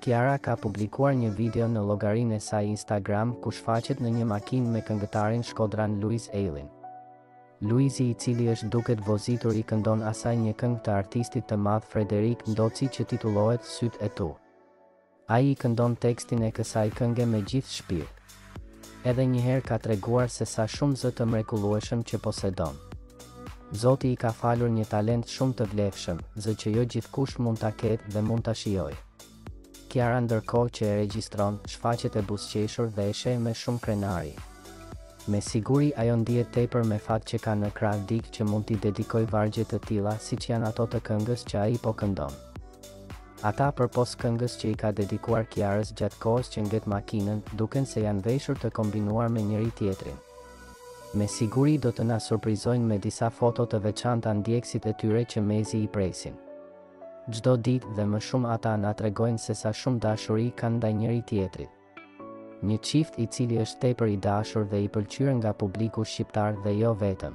Kiara ka publikuar një video në llogarinë e saj Instagram ku shfaqet në një makinë me këngëtarin shkodran Luiz Ejllin. Luizi i cili është duke vozitur i këndon asaj një këngë të artistit të madh Frederik Ndoci që titullohet Sytë e tu. Ai i këndon tekstin e kësaj kënge me gjithë shpirt. Edhe një herë ka treguar se sa shumë zë të mrekullueshëm që posedon. Zoti i ka falur një talent shumë të vlefshëm, zë që jo gjithkush mund ta ketë dhe mund ta shijojë. Kiara ndërkohë që e regjistron, shfaqet e buzëqeshur dhe e sheh me shumë krenari. Me siguri ajo ndihet tepër me fat që ka në krah dikë që mund t'i dedikojë vargje të tilla siç janë ato të këngës që ai po këndon. Ata përpos këngës që i ka dedikuar Kiarës gjatë kohës që nget makinën, duken se janë veshur të kombinuar me njëri-tjetrin. Me siguri do të na surprizojnë me disa foto të veçanta ndjekësit e tyre që mezi i presin. Çdo ditë dhe më shumë ata na tregojnë se sa shumë dashuri kanë ndaj njëri-tjetrit. Një çift i cili është tepër i dashur dhe i pëlqyer nga publiku shqiptar dhe jo vetëm.